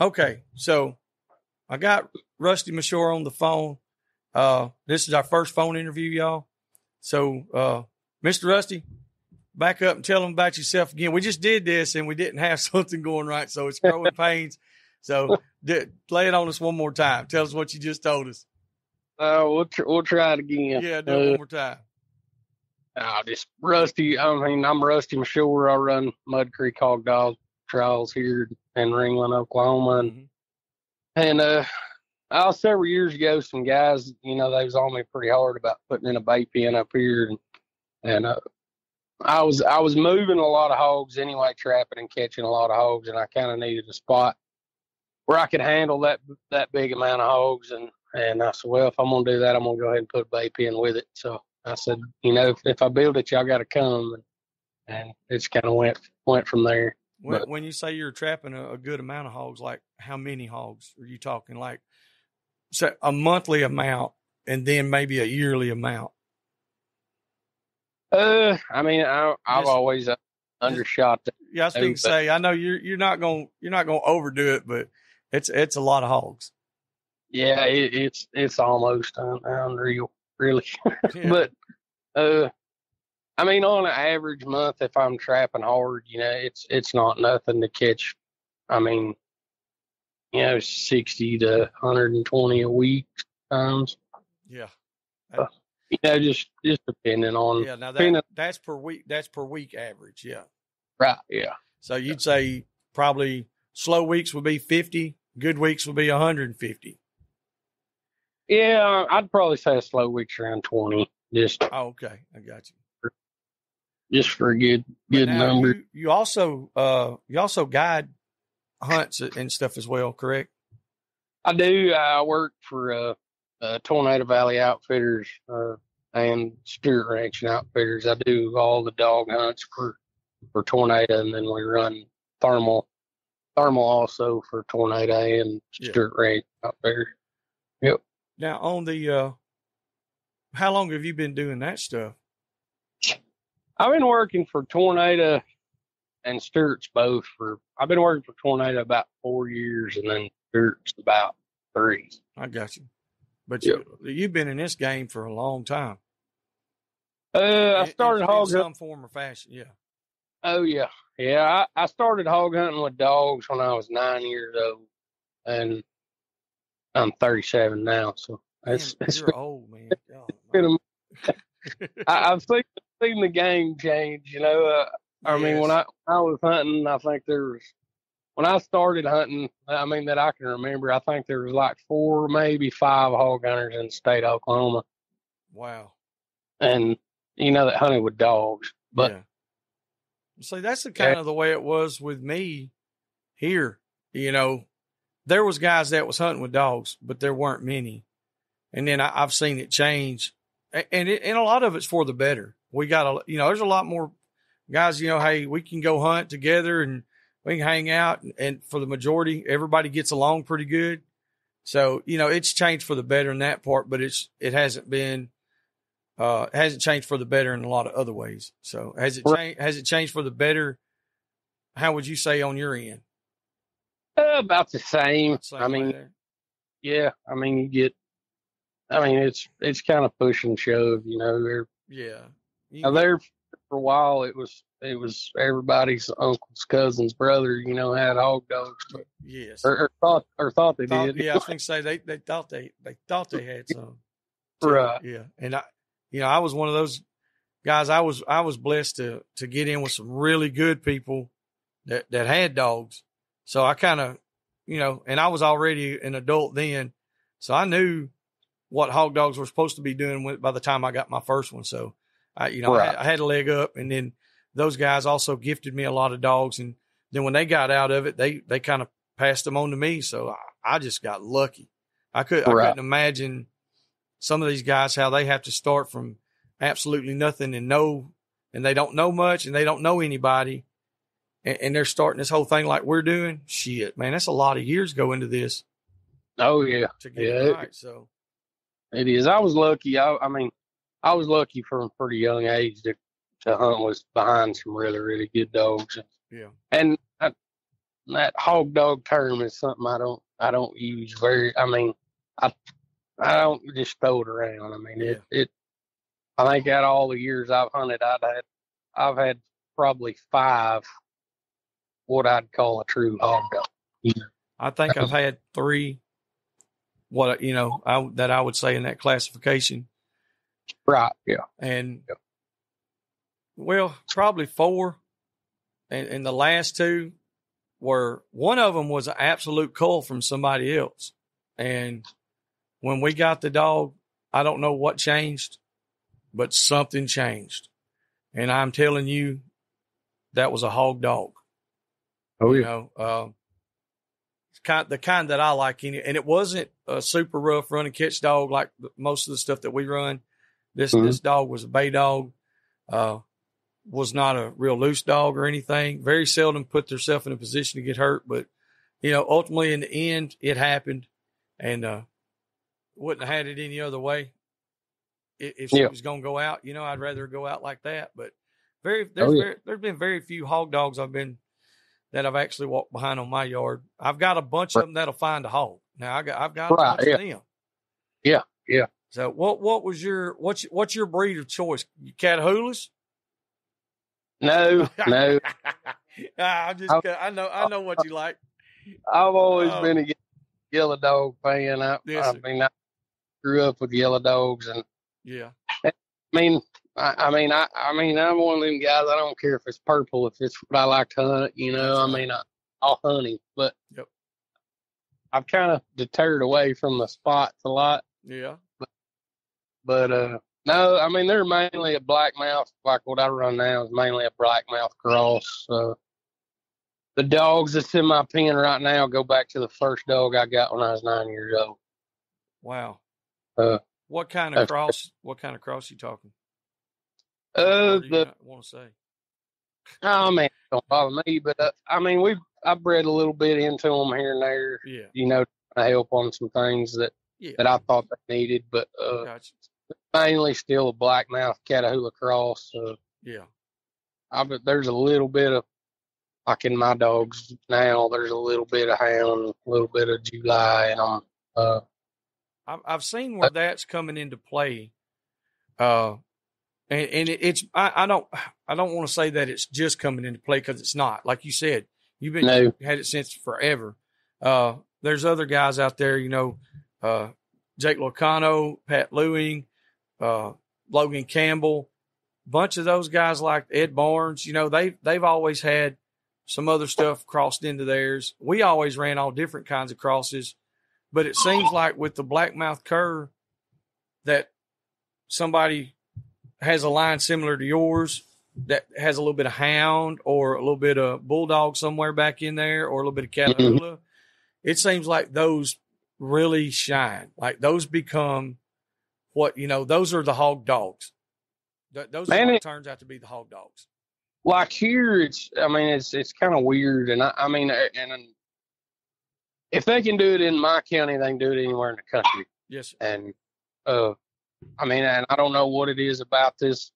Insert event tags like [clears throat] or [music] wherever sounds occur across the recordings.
Okay, so I got Rusty Mashore on the phone. Uh, this is our first phone interview, y'all. So, uh, Mr. Rusty, back up and tell them about yourself again. We just did this and we didn't have [laughs] something going right, so it's growing [laughs] pains. So, d- play it on us one more time. Tell us what you just told us. Uh, we'll tr- we'll try it again. Yeah, do it Uh, one more time. uh, just Rusty. I mean, I'm Rusty Mashore. I run Mud Creek Hog Dog Trials here in Ringling, Oklahoma, and Mhm. and uh, I was several years ago. Some guys, you know, they was on me pretty hard about putting in a bait pen up here, and and uh, I was I was moving a lot of hogs anyway, trapping and catching a lot of hogs, and I kind of needed a spot where I could handle that that big amount of hogs, and and I said, well, if I'm gonna do that, I'm gonna go ahead and put a bait pen with it. So I said, you know, if, if I build it, y'all got to come, and, and it's kind of went went from there. When, but- when you say you're trapping a, a good amount of hogs, like how many hogs are you talking? Like, say a monthly amount and then maybe a yearly amount. Uh, I mean, I, I've Just- always uh, undershot that. Yeah, I was thinking to say, I know you're you're not gonna you're not going to overdo it, but it's it's a lot of hogs. Yeah, it, it's it's almost unreal, really. [laughs] Yeah. but uh, I mean, on an average month, if I'm trapping hard, you know, it's it's not nothing to catch. I mean, you know, sixty to hundred and twenty a week times. yeah, uh, You know, just just depending on yeah. Now that that's per week. That's per week average. Yeah. right. Yeah, So you'd say probably slow weeks would be fifty, good weeks would be hundred and fifty. yeah. I'd probably say a slow week's around twenty, just Oh, okay, I got you. Just for a good good number. You, you also uh you also guide hunts and stuff as well, correct? I do. I work for uh, uh, Tornado Valley Outfitters uh, and Spirit Ranch and Outfitters. I do all the dog hunts for for Tornado, and then we run thermal thermal also for Tornado and Yeah. Spirit Ranch Outfitters. Yep. Now on the uh how long have you been doing that stuff? I've been working for Tornado and Stewart's both for. I've been working for Tornado about four years, and then Stewart's about three. I got you. But you you've been in this game for a long time. Uh, I started in, hog in some form or fashion. Yeah. Oh yeah, yeah. I, I started hog hunting with dogs when I was nine years old, and I'm 37 now. So it's, Man, it's [laughs] you're old, man. [laughs] God, a, [laughs] I, I've seen seen the game change. You know, uh, I mean, when I when I was hunting, I think there was when I started hunting. I mean, that I can remember. I think there was like four, maybe five hog hunters in the state of Oklahoma, Wow. and you know that hunted with dogs. But yeah. See, that's the kind of the way it was with me here. You know, there was guys that was hunting with dogs, but there weren't many. And then I, I've seen it change, and it, and a lot of it's for the better. We got a, you know, there's a lot more guys. You know, hey, we can go hunt together and we can hang out, and, and for the majority, everybody gets along pretty good. So you know, it's changed for the better in that part, but it's it hasn't been uh it hasn't changed for the better in a lot of other ways. So has it changed has it changed for the better? How would you say on your end? uh, about the same. Same I mean, there? yeah, I mean, you get, I mean, it's it's kind of push and shove, you know. Yeah. You now there for a while. It was it was everybody's uncle's cousin's brother, you know, had hog dogs, but, yes. or, or thought or thought they Thought- did. yeah, I was [laughs] going to say they, they thought they they thought they had some. Right. Yeah, and I, you know, I was one of those guys. I was I was blessed to to get in with some really good people that that had dogs. So I kind of, you know, and I was already an adult then, so I knew what hog dogs were supposed to be doing with by the time I got my first one. So I, you know, I, had, Right. I had a leg up, and then those guys also gifted me a lot of dogs, and then when they got out of it, they they kind of passed them on to me. So I, I just got lucky. I could I Right. couldn't imagine some of these guys how they have to start from absolutely nothing and know and they don't know much and they don't know anybody and, and they're starting this whole thing like we're doing shit man that's a lot of years go into this Oh yeah, Yeah, right so it is. I was lucky. I I mean, I was lucky from a pretty young age to to hunt was behind some really really good dogs. yeah And I, that hog dog term is something I don't I don't use very. I mean, I I don't just throw it around. I mean, it it. I think out all the years I've hunted, I've had I've had probably five what I'd call a true hog dog. I think I've [laughs] had three. What you know, I, that I would say in that classification. Right. Yeah. And well, probably four, and and the last two were one of them was an absolute cull from somebody else, and when we got the dog, I don't know what changed, but something changed, and I'm telling you, that was a hog dog. Oh yeah. You know, uh, kind the kind that I like, in it. and it wasn't a super rough run and catch dog like most of the stuff that we run. This mm-hmm. this dog was a bay dog. Uh, was not a real loose dog or anything. Very seldom put themselves in a position to get hurt, but you know, ultimately in the end, it happened, and uh, wouldn't have had it any other way. If she yeah. was going to go out, you know, I'd rather go out like that. But very, there's oh, yeah. very, there's been very few hog dogs I've been that I've actually walked behind on my yard. I've got a bunch right. of them that'll find a hog. Now I got, I've got right, yeah. them. Yeah, yeah. So what, what was your, what's, what's your breed of choice? Catahoulas? No, [laughs] no. I just, I, I know, I know what you like. I've always oh. been a yellow dog fan. I, yes, I mean, I grew up with yellow dogs, and yeah. I mean, I, I, mean, I, I mean, I'm one of them guys. I don't care if it's purple, if it's what I like to hunt. You know, I mean, I, I'll hunt him, but yep. I've kind of deterred away from the spots a lot. Yeah. But, uh, no, I mean they're mainly a blackmouth. Like what I run now is mainly a blackmouth cross. Uh, the dogs that's in my pen right now go back to the first dog I got when I was nine years old. Wow. Uh, what kind of cross? What kind of cross you talking? Uh, the want to say? Oh man, don't bother me. But uh, I mean, we I bred a little bit into them here and there. Yeah. You know, to help on some things that yeah. that I thought they needed, but uh, gotcha. Mainly still a blackmouth Catahoula cross. Uh, yeah. I but there's a little bit of like in my dogs now. There's a little bit of hound, a little bit of July, and I'm. Uh, I've seen where that's coming into play. Uh, and, and it, it's I, I, don't I don't want to say that it's just coming into play because it's not. Like you said, you've been no. had it since forever. Uh, there's other guys out there, you know, uh, Jake Locano, Pat Lewing, uh, Logan Campbell, bunch of those guys like Ed Barnes. You know, they they've always had some other stuff crossed into theirs. We always ran all different kinds of crosses, but it seems like with the blackmouth cur that somebody has a line similar to yours that has a little bit of hound or a little bit of bulldog somewhere back in there or a little bit of Catahoula, mm-hmm. it seems like those really shine. Like those become what, you know, those are the hog dogs. Th- those Man, it turns out to be the hog dogs. Like here, it's, I mean, it's, it's kind of weird. And I, I mean, and, and if they can do it in my county, they can do it anywhere in the country. Yes. Sir. And, uh, I mean, and I don't know what it is about this,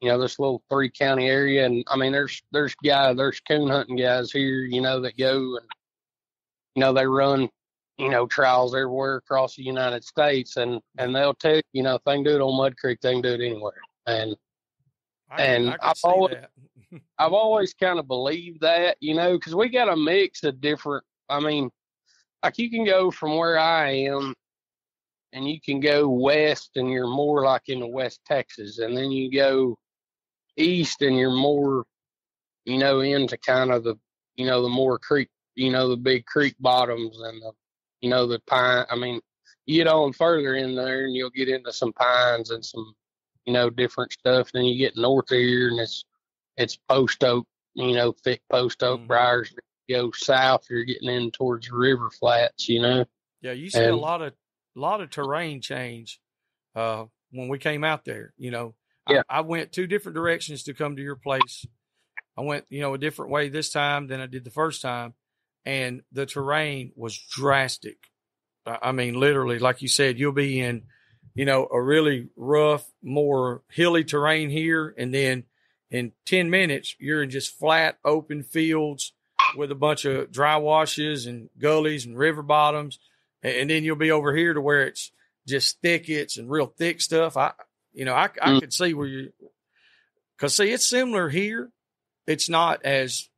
you know, this little three county area. And I mean, there's there's guys, there's coon hunting guys here, you know, that go and you know they run, you know, trials everywhere across the United States, and hmm. and they'll tell you, you know, if they can do it on Mud Creek, they can do it anywhere. And I, and I have always [laughs] I've always kind of believed that, you know, because we got a mix of different. I mean, like you can go from where I am and you can go west and you're more like in the West Texas, and then you go east and you're more, you know, into kind of the, you know, the more creek, you know, the big creek bottoms and the, you know, the pine. I mean, you get on further in there and you'll get into some pines and some, you know, different stuff. Then you get north here and it's, it's post oak, you know, thick post oak mm-hmm. briars. You go south, you're getting in towards river flats, you know. Yeah, you see and, a lot of a lot of terrain change uh, when we came out there. You know, yeah. I, I, went two different directions to come to your place. I went, you know, a different way this time than I did the first time, and the terrain was drastic. I mean, literally, like you said, you'll be in, you know, a really rough, more hilly terrain here, and then in ten minutes you're in just flat, open fields. with a bunch of dry washes and gullies and river bottoms, and, then you'll be over here to where it's just thickets and real thick stuff. I, you know, I, I Mm. could see where you, cause see, it's similar here. It's not as,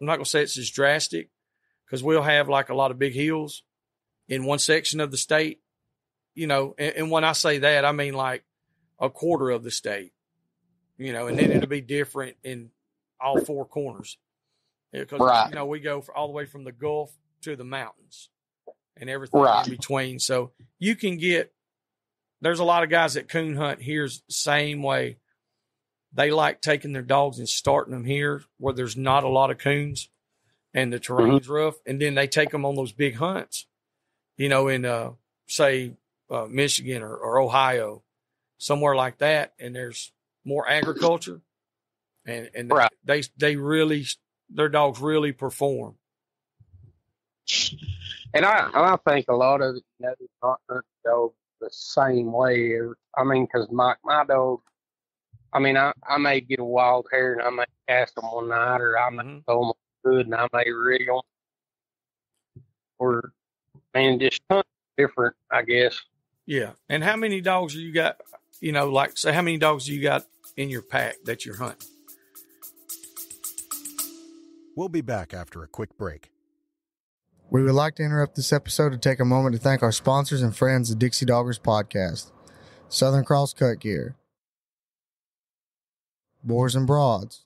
I'm not gonna say it's as drastic, cause we'll have like a lot of big hills in one section of the state, you know, and, and when I say that, I mean like a quarter of the state, you know, and then it'll be different in all four corners. Because, Right. you know, we go for all the way from the Gulf to the mountains and everything Right. in between. So you can get, there's a lot of guys that coon hunt here's same way. They like taking their dogs and starting them here where there's not a lot of coons and the terrain's rough. And then they take them on those big hunts, you know, in, uh, say, uh, Michigan or, or Ohio, somewhere like that. And there's more agriculture and, and Right. they, they really, their dogs really perform. And I, and I think a lot of it, you know, not dogs the same way. I mean, because my my dog, I mean, I, I may get a wild hair and I may cast them one night, or I may Mhm. throw them good and I may rig them, or I mean, just hunt different, I guess. Yeah. And how many dogs do you got? You know, like say how many dogs do you got in your pack that you're hunting? We'll be back after a quick break. We would like to interrupt this episode to take a moment to thank our sponsors and friends of Dixie Doggers Podcast Southern Cross Cut Gear, Boars and Broads,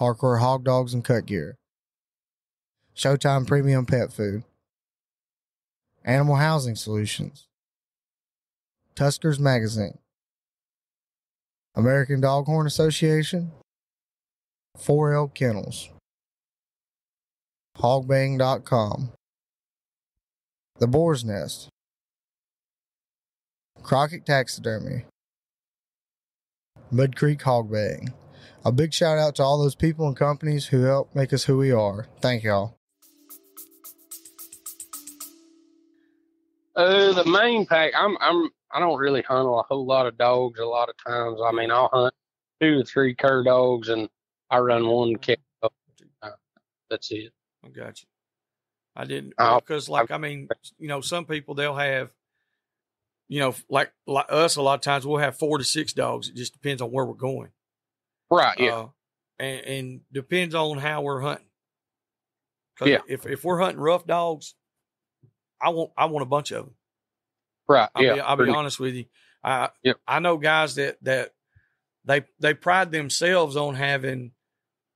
Hardcore Hog Dogs and Cut Gear, Showtime Premium Pet Food, Animal Housing Solutions, Tuskers Magazine, American Doghorn Association, 4L Kennels. Hogbang.com, The Boar's Nest, Crockett Taxidermy, Mud Creek Hog Baying. A big shout out to all those people and companies who help make us who we are. Thank y'all. Uh, the main pack, I'm I'm I don't really hunt a whole lot of dogs. A lot of times, I mean, I'll hunt two or three cur dogs, and I run one cat. dog. That's it. I got you. I didn't because, like, I mean, you know, some people they'll have, you know, like, like us. A lot of times we'll have four to six dogs. It just depends on where we're going. Right. Yeah. Uh, and, and depends on how we're hunting. Yeah. If if we're hunting rough dogs, I want I want a bunch of them. right. I'll yeah. be I'll be honest with you. I Yep. I know guys that that they they pride themselves on having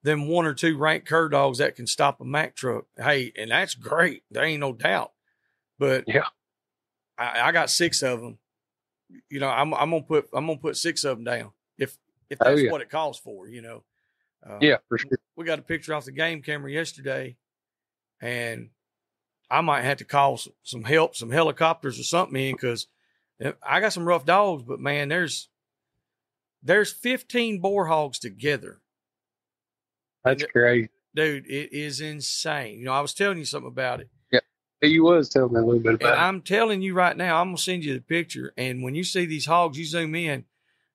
them one or two ranked cur dogs that can stop a Mack truck. Hey, and that's great. There ain't no doubt. But Yeah. I, I got six of them. You know, I'm I'm gonna put I'm gonna put six of them down if Oh, that's yeah. what it calls for. You know. Uh, Yeah, for sure. we got a picture off the game camera yesterday, and I might have to call some, help, some helicopters or something in because I got some rough dogs. But man, there's there's 15 boar hogs together, That's And- crazy. dude. It is insane. You know, I was telling you something about it, Yeah, He was telling me a little bit and about it. I'm telling you right now, I'm gonna send you the picture. And when you see these hogs, you zoom in,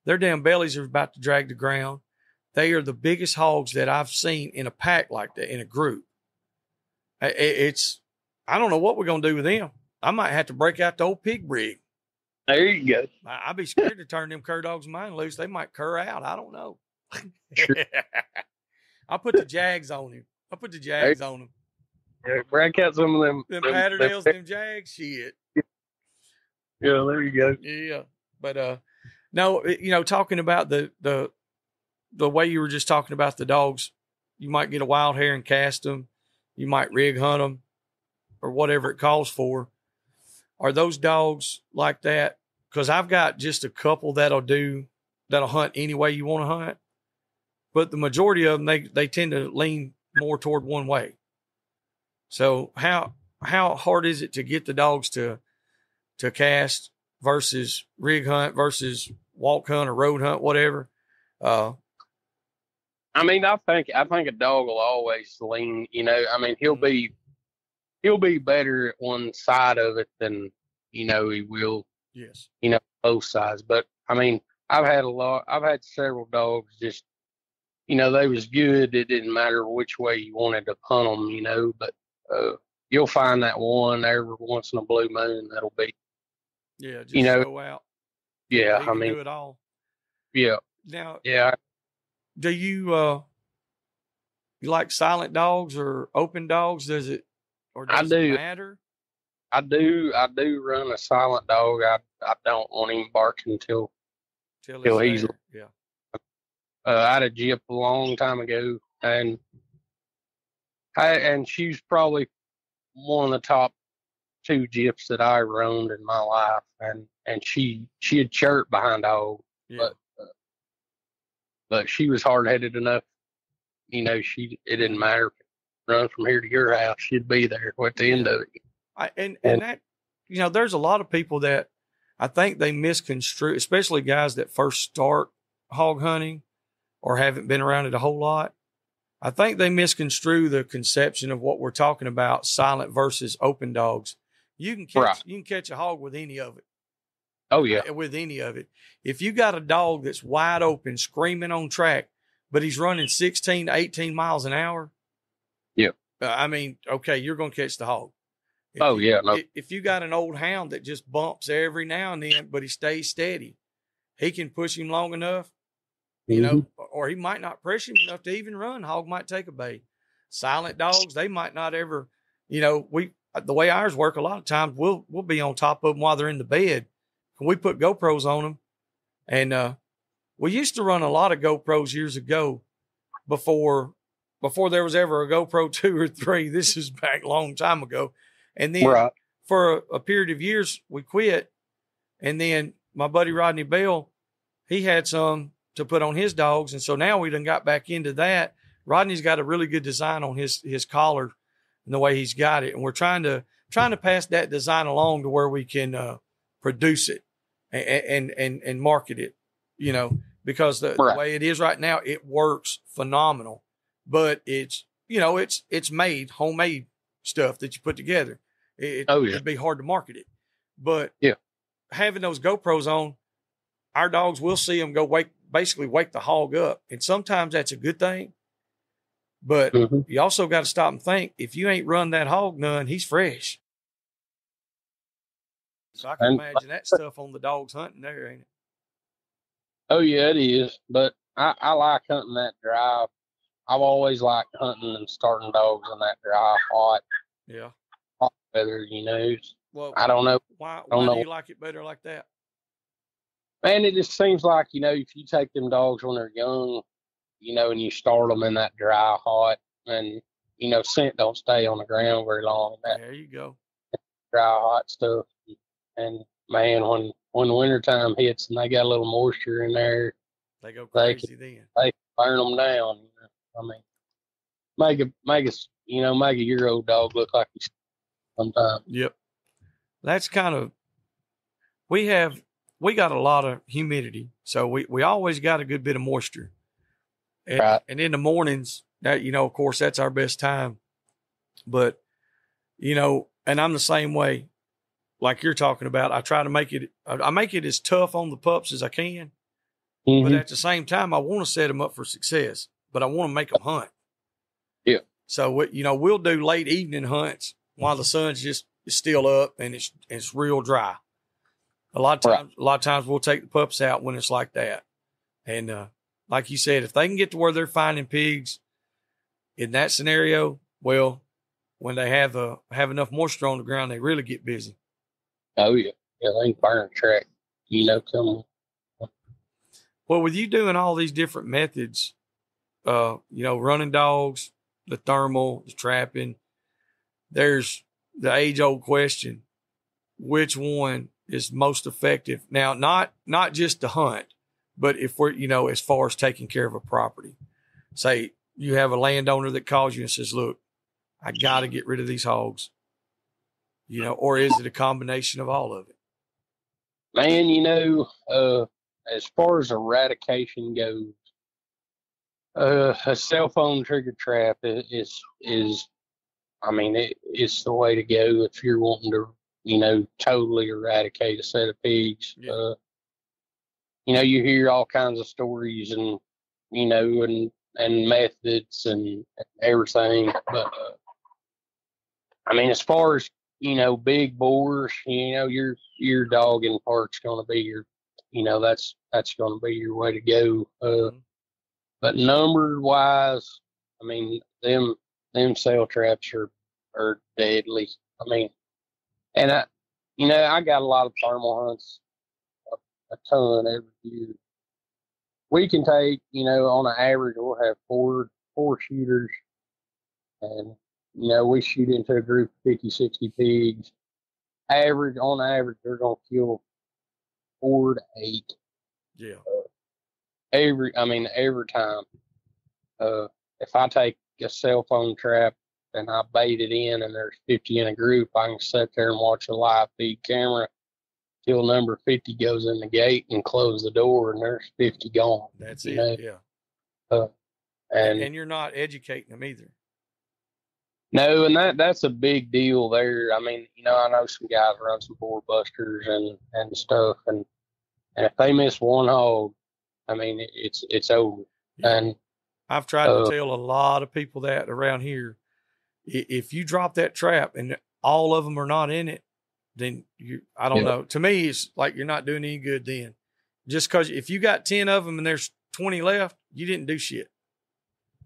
their damn bellies are about to drag the ground. They are the biggest hogs that I've seen in a pack like that in a group. It's I don't know what we're gonna do with them. I might have to break out the old pig brig. There you go. I'd be scared to turn them cur dogs of mine loose. They might cur out. I don't know. [laughs] I'll put the jags on him. I'll put the jags on him. Yeah, break out some of them. Them them- patterdales, them- them jags, shit. Yeah, there you go. Yeah, but uh, no, eh, you know, talking about the the the way you were just talking about the dogs, you might get a wild hair and cast them, you might rig hunt them, or whatever it calls for. Are those dogs like that? Because I've got just a couple that'll do that'll hunt any way you want to hunt, but the majority of them they they tend to lean more toward one way. So how how hard is it to get the dogs to to cast versus rig hunt versus walk hunt or road hunt, whatever. Uh, I mean, I think I think a dog will always lean. You know, I mean, he'll Mhm. be he'll be better at one side of it than you know he will yes. You know, both sides. But I mean, I've had a lot. I've had several dogs just you know, they was good. It didn't matter which way you wanted to hunt them, you know, but uh, you'll find that one every once in a blue moon that'll be, Yeah, just You know, go out. yeah, I mean, do it all. yeah, Now, yeah. do you uh you like silent dogs or open dogs? Does it or I does it matter? I do, I do run a silent dog. I, I don't want him barking until Till Till he's- there. Yeah. uh, I had a Jip a long time ago, and I, and she's probably one of the top two Jips that I owned in my life, and and she she had chirped behind dog, Yeah. Uh, but she was hard headed enough. You know, she it didn't matter. if it Run from here to your house, she'd be there at the end of it. I, and and And- that you know, there's a lot of people that I think they misconstrue, especially guys that first start hog hunting or haven't been around it a whole lot. I think they misconstrue the conception of what we're talking about, silent versus open dogs. You can catch Right. you can catch a hog with any of it. Oh yeah, with any of it. If you got a dog that's wide open, screaming on track, but he's running 16 to 18 miles an hour. Yep. uh, I mean, okay, you're going to catch the hog. If Oh, you- yeah, no. If you got an old hound that just bumps every now and then, but he stays steady, he can push him long enough, you know, Mm-hmm. or he might not press him enough to even run. Hog might take a bait. Silent dogs, they might not ever, you know, we, the way ours work, a lot of times we'll, we'll be on top of them while they're in the bed we put GoPros on them, and uh, we used to run a lot of GoPros years ago, before before there was ever a GoPro [laughs] two or three. This is back a long time ago, and then right. for a, a period of years we quit, and then my buddy Rodney Bell, he had some to put on his dogs, and so now we done got back into that. Rodney's got a really good design on his his collar and the way he's got it, and we're trying to trying to pass that design along to where we can uh, produce it and, and and and market it, you know, because the, Right. the way it is right now, it works phenomenal. But it's you know it's it's made homemade stuff that you put together. It, Oh, yeah. it'd be hard to market it, but Yeah. having those GoPros on, our dogs will see them go wake basically wake the hog up, and sometimes that's a good thing. But Mhm. you also got to stop and think if you ain't run that hog none, he's fresh. So I can And- imagine that stuff on the dogs hunting there, ain't it? Oh yeah, it is. But I, I like hunting that drive. I've always liked hunting and starting dogs in that dry, hot, Yeah. hot weather. You know, Well, I don't know, why don't why do know. you like it better like that? man. It just seems like you know, if you take them dogs when they're young, you know, and you start them in that dry, hot, and you know, scent don't stay on the ground very long. That There you go. dry, hot stuff. And man, when when wintertime hits and they got a little moisture in there, They go they crazy then. burn them down. You know? I mean, make a make a you know make a year old dog look like he's sometimes. Yep. That's kind of we have we got a lot of humidity, so we we always got a good bit of moisture. And, Right. and in the mornings, that you know, of course, that's our best time. But you know, and I'm the same way. Like you're talking about, I try to make it. I make it as tough on the pups as I can, but Mhm. at the same time, I want to set them up for success. But I want to make them hunt. Yeah. So what you know, we'll do late evening hunts while the sun's just is still up and it's it's real dry. A lot of Right. times, a lot of times we'll take the pups out when it's like that. And uh, like you said, if they can get to where they're finding pigs in that scenario, well, when they have uh, have enough moisture on the ground, they really get busy. oh yeah, yeah, they can burn a track. You know, come Well, with you doing all these different methods, uh, you know, running dogs, the thermal, the trapping, there's the age old question, which one is most effective? Now, not not just to hunt, but if we're, you know, as far as taking care of a property. Say you have a landowner that calls you and says, Look, I gotta get rid of these hogs. You know, or is it a combination of all of it? man. You know, uh, as far as eradication goes, uh, a cell phone trigger trap i- is is, I mean, it, it's the way to go if you're wanting to, you know, totally eradicate a set of pigs. Yeah. Uh, you know, you hear all kinds of stories and, you know, and and methods and, everything. But uh, I mean, as far as you know, big boars, you know, your your dog in park's going to be your, you know, that's that's going to be your way to go. Uh, Mhm. but number wise, I mean, them them cell traps are are deadly. I mean, and I, you know, I got a lot of thermal hunts, a, ton every year. We can take, you know, on an average, we'll have four four shooters, and you know, we shoot into a group of 50, 60 pigs. Average, on average, they're gonna kill four to eight Yeah. every I mean every time. Uh if I take a cell phone trap and I bait it in and there's fifty in a group, I can sit there and watch a live feed camera till number fifty goes in the gate and close the door and there's fifty gone. That's it. know? Yeah. And, And you're not educating them either. no, and that that's a big deal there. I mean, you know, I know some guys run some BoarBusters and and stuff and and if they miss one hog, I mean it's it's over. Yeah. And I've tried Uh, to tell a lot of people that around here. If you drop that trap and all of them are not in it, then you, I don't Yeah. know. To me, it's like you're not doing any good then. Just because if you got 10 of them and there's 20 left, you didn't do shit.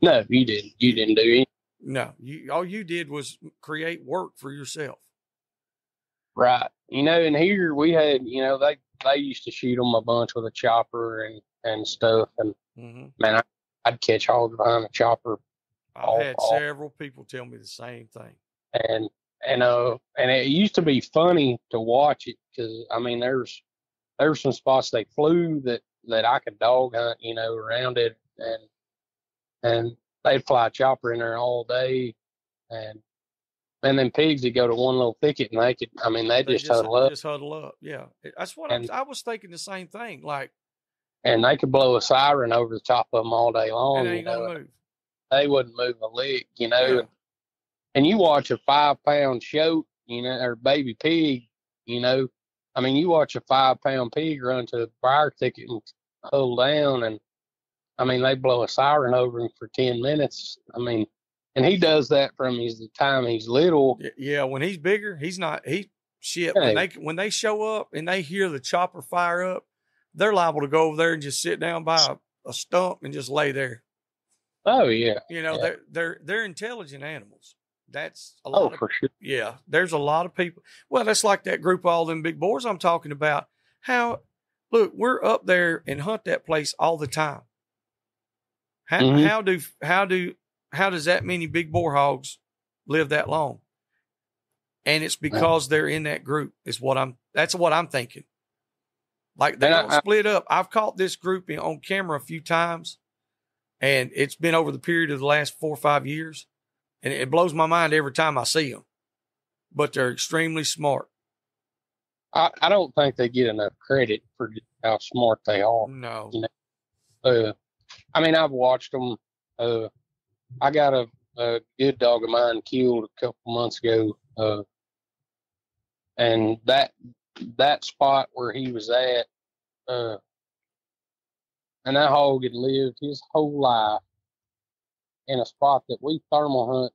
no, you didn't you didn't do anything. No, you, all you did was create work for yourself. Right. You know, and here we had, you know, they they used to shoot them a bunch with a chopper and and stuff, and hmm man, I, I'd catch hogs behind a chopper, I've All- had all- several people tell me the same thing. and and uh, and it used to be funny to watch it because I mean, there's there's some spots they flew that that I could dog hunt, you know, around it, and and they'd fly a chopper in there all day, and and then pigs would go to one little thicket and they could, I mean, they, They just huddle up. just huddle up. Yeah, that's what I, And- was, I was thinking. The same thing. Like and they could blow a siren over the top of them all day long. it You know, move. they wouldn't move a lick, you know. Yeah. And, and you watch a five pound shoat, you know, or baby pig, you know. I mean, you watch a five pound pig run to a fire thicket and hold down, and I mean, they blow a siren over him for 10 minutes. I mean, and he does that from his the time he's little. Yeah, when he's bigger, he's not. He shit. When they when they show up and they hear the chopper fire up, they're liable to go over there and just sit down by a, a stump and just lay there. Oh, yeah. You know, Yeah. they're they're they're intelligent animals. That's a Oh, lot of for sure. yeah. There's a lot of people. Well, that's like that group of all them big boars I'm talking about. How look, we're up there and hunt that place all the time. How Mhm. how do how do how does that many big boar hogs live that long? And it's because they're in that group. Is what I'm. That's what I'm thinking. Like they And don't I- split up. I've caught this group in, on camera a few times, and it's been over the period of the last four or five years, and it blows my mind every time I see them. But they're extremely smart. I, I don't think they get enough credit for how smart they are. No, Uh, I mean, I've watched them. Uh, I got a, a good dog of mine killed a couple months ago, uh, and that that spot where he was at, uh, and that hog had lived his whole life in a spot that we thermal hunt,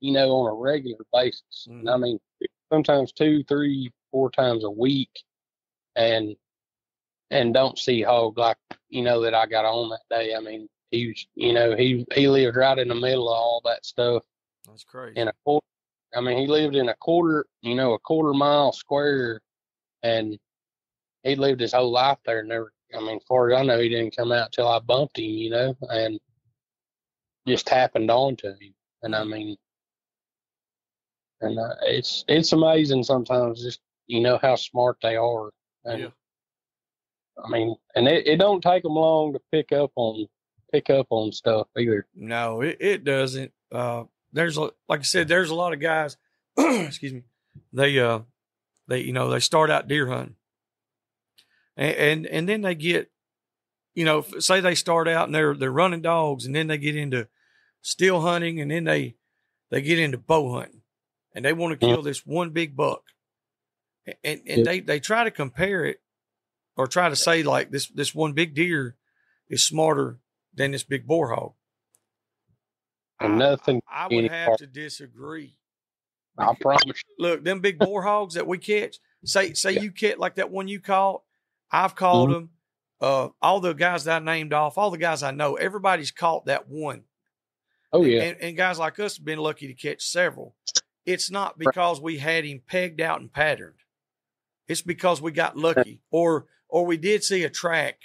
you know, on a regular basis. And I mm-hmm. mean, sometimes two, three, four times a week, and and don't see hog like you know that I got on that day. I mean, he was, you know, he he lived right in the middle of all that stuff that's crazy. in a quarter. I mean, he lived in a quarter, you know, a quarter mile square, and he lived his whole life there. and Never, I mean, as far as I know, he didn't come out till I bumped him, you know, and just happened onto him. And I mean, and uh, it's it's amazing sometimes just you know how smart they are. And Yeah. I mean, and it, it don't take them long to pick up on pick up on stuff either. No, it, it doesn't. Uh, there's a, like I said, there's a lot of guys. [clears throat] excuse me. They uh, they you know they start out deer hunting, and and, and then they get, you know, say they start out and they're they're running dogs, and then they get into still hunting, and then they they get into bow hunting, and they want to kill this one big buck, and and, and they they try to compare it, or try to say like this this one big deer is smarter than this big boar hog. And nothing. I, I would have part- to disagree. I promise. Look, them big boar hogs that we catch. Say, say you catch like that one you caught. I've called Mhm. them. Uh, all the guys that I named off, all the guys I know, everybody's caught that one. Oh yeah. And, and guys like us have been lucky to catch several. It's not because we had him pegged out and patterned. It's because we got lucky or or we did see a track.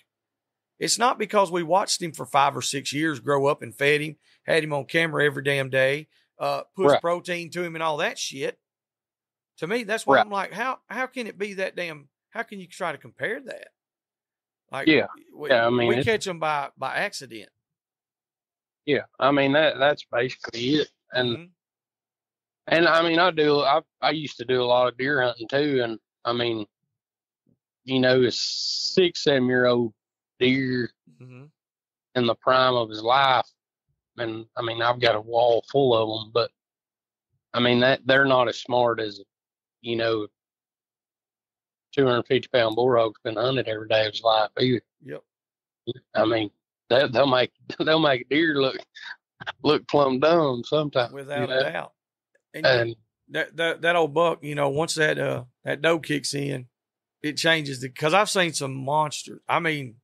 It's not because we watched him for five or six years grow up and fed him, had him on camera every damn day, uh, push Right. protein to him and all that shit. To me, that's why Right. I'm like, how how can it be that damn? How can you try to compare that? Like, Yeah. we, Yeah, I mean, we catch them by by accident. Yeah. I mean that that's basically it. And Mhm. and I mean I do I I used to do a lot of deer hunting too. And I mean, you know, a six seven year old deer Mhm. in the prime of his life. And I mean, I've got a wall full of them, but I mean that they're not as smart as, you know, 250 pound bull hog's been hunted every day of his life either. Yep. I mean, they, they'll make [laughs] they'll make deer look look plumb dumb sometimes. without you a doubt. And, And that, that that old buck, you know, once that uh that doe kicks in, it changes the because I've seen some monsters. I mean,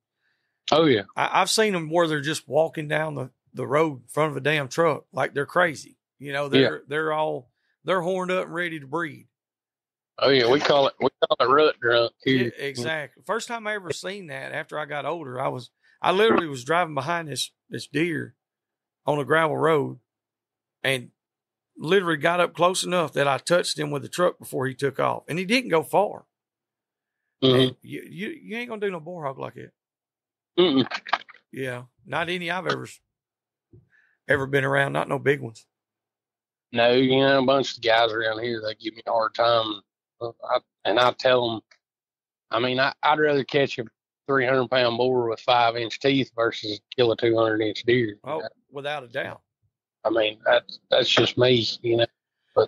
oh yeah, I, I've seen them where they're just walking down the, the road in front of a damn truck like they're crazy. You know, they're they're all they're horned up and ready to breed. oh yeah, we call it we call it rut drunk Yeah, exactly. First time I ever seen that after I got older, I was I literally was driving behind this this deer on a gravel road and literally got up close enough that I touched him with the truck before he took off. And he didn't go far. Mhm. You, you you ain't gonna do no boar hog like that. Mm-mm. Yeah. Not any I've ever ever been around, not no big ones. No, you know, a bunch of guys around here they give me a hard time, Uh, I, and I tell them, I mean, I, I'd rather catch a 300 pound boar with five inch teeth versus kill a 200 inch deer. Oh, know? without a doubt. I mean, that's that's just me, you know.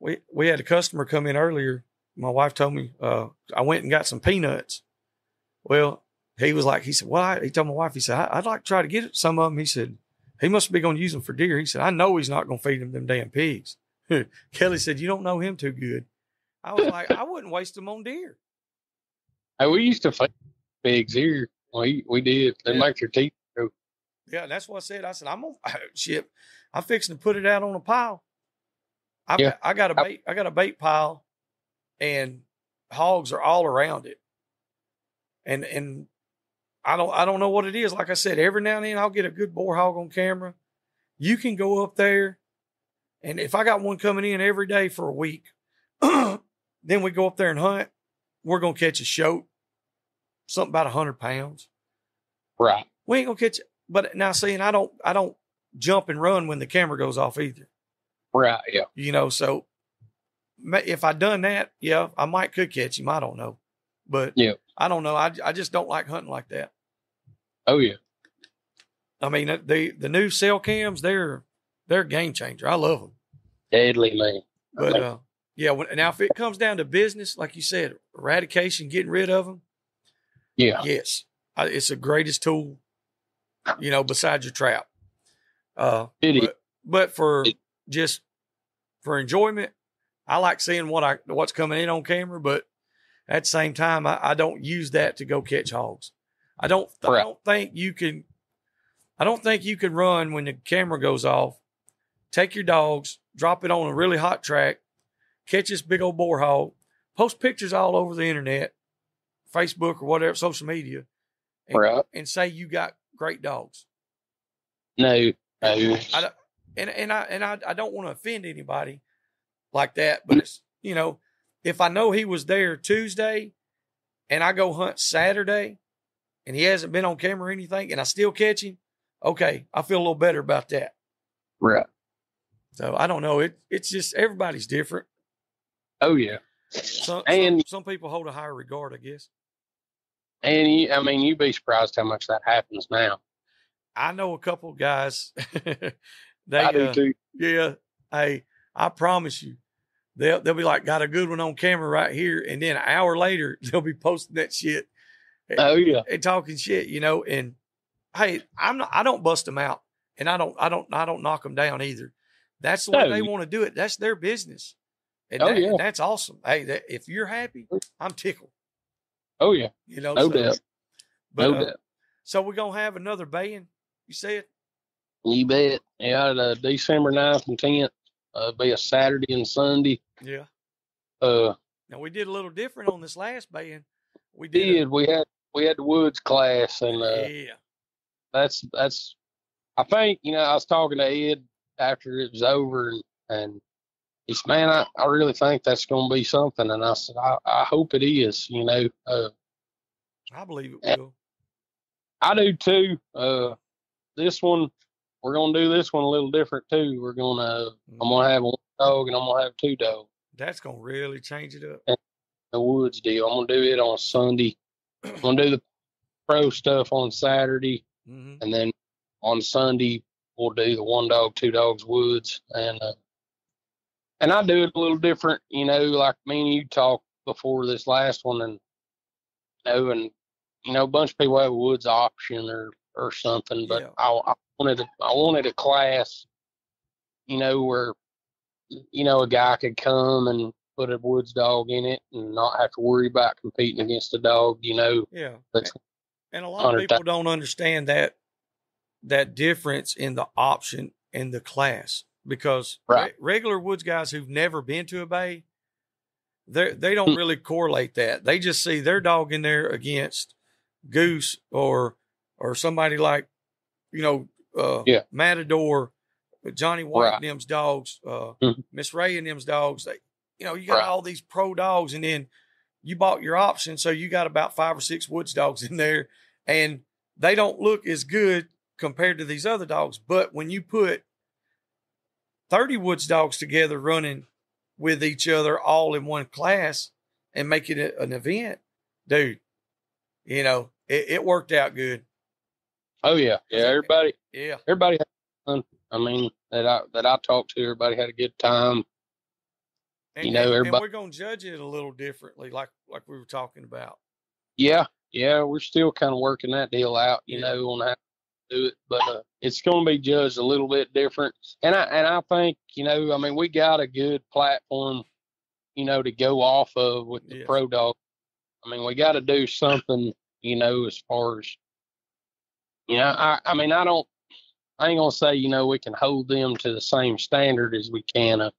we we had a customer come in earlier. My wife told me uh, I went and got some peanuts. Well, he was like, he said, well, I, he told my wife, he said, I, would like to try to get some of them. He said, he must be going to use them for deer. He said, I know he's not going to feed them them damn pigs. [laughs] Kelly said, you don't know him too good. I was like, I wouldn't waste them on deer. Hey, we used to feed pigs here. We we did. They Yeah. make their teeth. grow. Yeah, that's what I said. I said, I'm gonna [laughs] shit. I'm fixing to put it out on a pile. I Yeah. got, I got a bait. I got a bait pile, and hogs are all around it. And and I don't I don't know what it is. Like I said, every now and then I'll get a good boar hog on camera. You can go up there, and if I got one coming in every day for a week, [clears throat] then we go up there and hunt. We're gonna catch a shoat, something about a hundred pounds Right. we ain't gonna catch it. But now, seeing I don't, I don't jump and run when the camera goes off either. Right. Yeah. You know, so if I done that, yeah, I might could catch him. I don't know, but Yeah. I don't know. I, I just don't like hunting like that. Oh yeah. I mean, the the new cell cams, they're they're a game changer. I love them. Deadly man. But uh, yeah, when, now if it comes down to business, like you said, eradication, getting rid of them, Yeah. yes, I, it's the greatest tool. You know, besides your trap. Uh, but, but for It- just for enjoyment, I like seeing what I what's coming in on camera. But at the same time, I, I don't use that to go catch hogs. I don't. I Right. don't think you can. I don't think you can run when the camera goes off. Take your dogs, drop it on a really hot track, catch this big old boar hog, post pictures all over the internet, Facebook or whatever social media, and, Right. and say you got great dogs. No. No. I and and I and I, I don't want to offend anybody like that, but it's you know, if I know he was there Tuesday and I go hunt Saturday and he hasn't been on camera or anything and I still catch him, okay, I feel a little better about that. Right. So I don't know. It it's just everybody's different. Oh yeah. Some And- some, some people hold a higher regard, I guess. And you, I mean, you'd be surprised how much that happens now. I know a couple of guys. [laughs] they I do uh, too. Yeah. Hey, I promise you, they'll they'll be like, got a good one on camera right here, and then an hour later [laughs] they'll be posting that shit Oh yeah. and talking shit, you know. And hey, I'm not. I don't bust them out, and I don't. I don't. I don't knock them down either. That's the way No, they want to do it. That's their business. And Oh, that- yeah. that's awesome. Hey, that, if you're happy, I'm tickled. Oh yeah, You know, no so, doubt, But, no uh, doubt. so we're gonna have another band. You said, You bet. Yeah, uh, December 9th and tenth. Uh, be a Saturday and Sunday. yeah. Uh, Now we did a little different on this last band. We did. a- we had we had the woods class and uh, yeah. that's that's I think you know I was talking to Ed after it was over and, and he said, man I, I really think that's going to be something and I said I, I hope it is you know uh, I believe it will. I do too uh, this one we're going to do this one a little different too. We're going to I'm going to have one dog and I'm going to have two dogs. That's gonna really change it up. the woods deal I'm going to do it on Sunday. I'm going to do the pro stuff on Saturday hmm and then on Sunday we'll do the one dog, two dogs woods, and uh, and I do it a little different, you know, like me and you talked before this last one, and you know, and you know, a bunch of people have a woods option or or something, but Yeah. I, I wanted a, I wanted a class, you know, where you know a guy could come and put a woods dog in it and not have to worry about competing against a dog, you know, Yeah. And a lot of 100,000. people don't understand that that difference in the option and the class because Right. re- regular woods guys who've never been to a bay, they they don't Hmm. really correlate that. They just see their dog in there against Goose or or somebody like you know uh, Yeah. Matador, Johnny White Right. and them's dogs, uh, Mhm. Miss Ray and them's dogs. They, you know, you got Right. all these pro dogs, and then you bought your option, so you got about five or six woods dogs in there, and they don't look as good compared to these other dogs. But when you put 30 woods dogs together running with each other all in one class and make it an event, dude, you know, it, it worked out good. oh yeah, yeah, everybody Yeah. everybody had fun. I mean, that I that I talked to, everybody had a good time. And, You know, and- and everybody- we're going to judge it a little differently, like like we were talking about. Yeah, yeah, we're still kind of working that deal out, you Yeah. know, on how do it, but uh, it's going to be judged a little bit different. And I and I think, you know, I mean, we got a good platform, you know, to go off of with the Yes. pro dog. I mean, we got to do something, you know, as far as, you know, I I mean, I don't, I ain't gonna say, you know, we can hold them to the same standard as we can a,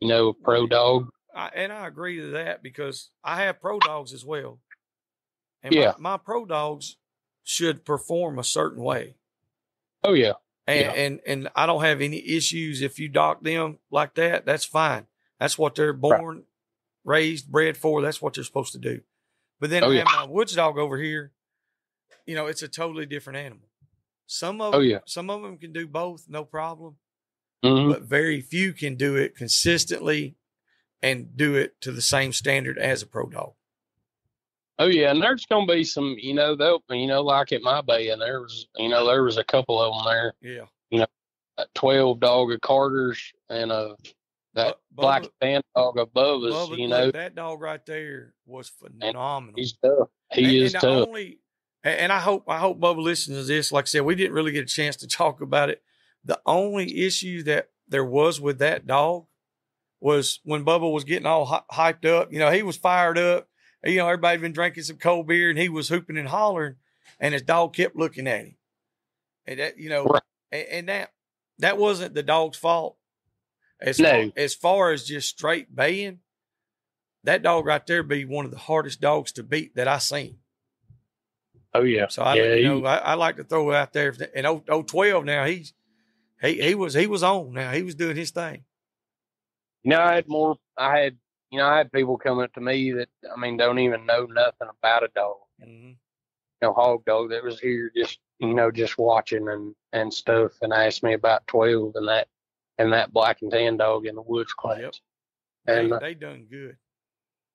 you know, a pro dog. I, and I agree to that because I have pro dogs as well. And Yeah. my, my pro dogs should perform a certain way. Oh yeah, And, Yeah. and and I don't have any issues if you dock them like that. That's fine. That's what they're born, raised, bred for. That's what they're supposed to do. But then Oh, I yeah. have my woods dog over here. You know, it's a totally different animal. Some of Oh, them, yeah. some of them can do both, no problem. hmm But very few can do it consistently and do it to the same standard as a pro dog. Oh yeah, and there's gonna be some, you know, they'll, you know, like at my bay, and there was, you know, there was a couple of them there, Yeah. You know, a twelve dog of Carter's and a that Bu- black Bubba- tan dog above us. Bubba, you look, know, that dog right there was phenomenal. he's tough. He and, is and the tough. only, and and I hope I hope Bubba listens to this. Like I said, we didn't really get a chance to talk about it. The only issue that there was with that dog was when Bubba was getting all hy- hyped up. You know, he was fired up. You know, everybody been drinking some cold beer, and he was hooping and hollering, and his dog kept looking at him. And that, you know, Right. and, and that that wasn't the dog's fault. As No. far, as far as just straight baying, that dog right there be one of the hardest dogs to beat that I seen. oh yeah, So I, yeah, you he- know, I, I like to throw it out there. And oh, oh, 12 now, he's he he was he was on now. He was doing his thing. You know, I had more. I had, you know, I had people coming up to me that I mean don't even know nothing about a dog. Mhm. You know, hog dog that was here just, you know, just watching and and stuff, and asked me about twelve and that and that black and tan dog in the woods class. Yep. And they, uh, they done good.